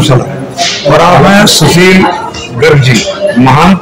चला। और आप हैं सुशील गर्ग जी, महान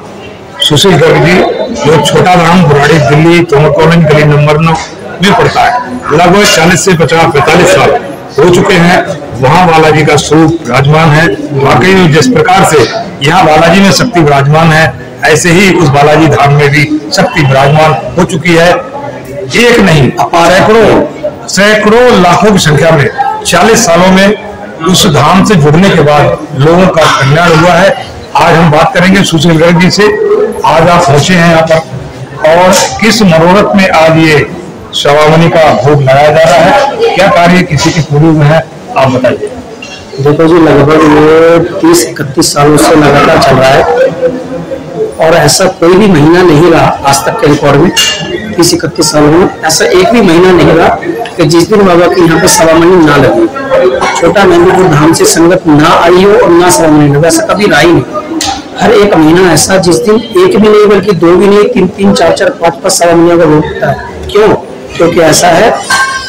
सुशील गर्ग जी, जो छोटा धाम बुराड़ी दिल्ली तोमर गली नंबर नौ में पड़ता है। लगभग चालीस से पचास पैंतालीस साल हो चुके हैं। वहाँ बालाजी का स्वरूप विराजमान है। वाकई में जिस प्रकार से यहाँ बालाजी में शक्ति विराजमान है, ऐसे ही उस बालाजी धाम में भी शक्ति विराजमान हो चुकी है। एक नहीं सैकड़ों सैकड़ों लाखों की संख्या में, चालीस सालों में उस धाम से जुड़ने के बाद लोगों का कल्याण हुआ है। आज हम बात करेंगे सुशील गर्ग जी से। आज आप पहुँचे हैं यहाँ पर। और किस मनोरथ में आज ये श्रावणी का भोग लगाया जा रहा है? क्या कार्य किसी की पूरी में है? आप बताइए। देखो जी, लगभग ये तीस इकतीस सालों से लगातार चल रहा है। और ऐसा कोई भी महीना नहीं रहा आज तक के रिकॉर्ड में। तीस इकतीस सालों में ऐसा एक भी महीना नहीं रहा कि जिस दिन बाबा के यहाँ पे सवा महीने ना लगे। छोटा मेहंदीपुर धाम से संगत ना आई हो और ना महीने लगे ऐसा कभी रहा ही नहीं। हर एक महीना ऐसा जिस दिन एक भी नहीं बल्कि दो भी नहीं तीन तीन चार चार पाँच पाँच सवा महीने का रोक होता है। क्यों? क्योंकि ऐसा है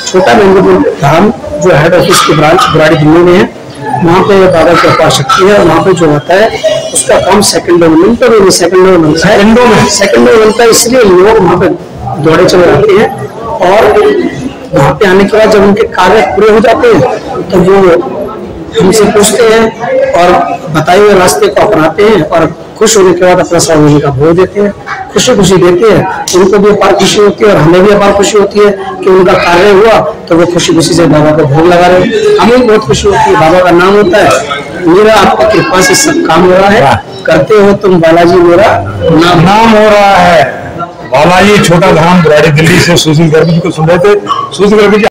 छोटा मेहंदीपुर धाम जो हेड ऑफ़िस की ब्रांच बुराड़ी दिल्ली में है वहाँ पे बाबा की अपार शक्ति है वहाँ पे जो होता है उसका काम सेकंड में मिनटों में सेकंड में बनता है। सेकंडों में? सेकंड में है इसलिए लोग वहाँ पे दौड़े चले जाते हैं और वहाँ पे आने के बाद जब उनके कार्य पूरे हो जाते हैं तो वो हमसे पूछते हैं और बताए हुए रास्ते को अपनाते हैं और खुश होने के बाद अपना स्वामी का भोग देते हैं। खुशी खुशी देते हैं। उनको भी अपार खुशी होती है और हमें भी अपार खुशी होती है कि उनका कार्य हुआ तो वो खुशी खुशी से बाबा को भोग लगा रहे हैं। हमें भी बहुत खुशी होती है। बाबा का नाम होता है मेरा आपकी कृपा से सब काम हो रहा है। करते हो तुम बालाजी मेरा नाम। नाम हो रहा है। बालाजी छोटा धाम दिल्ली से सुशील गर्ग जी को सुन रहे थे। सुशील गर्ग जी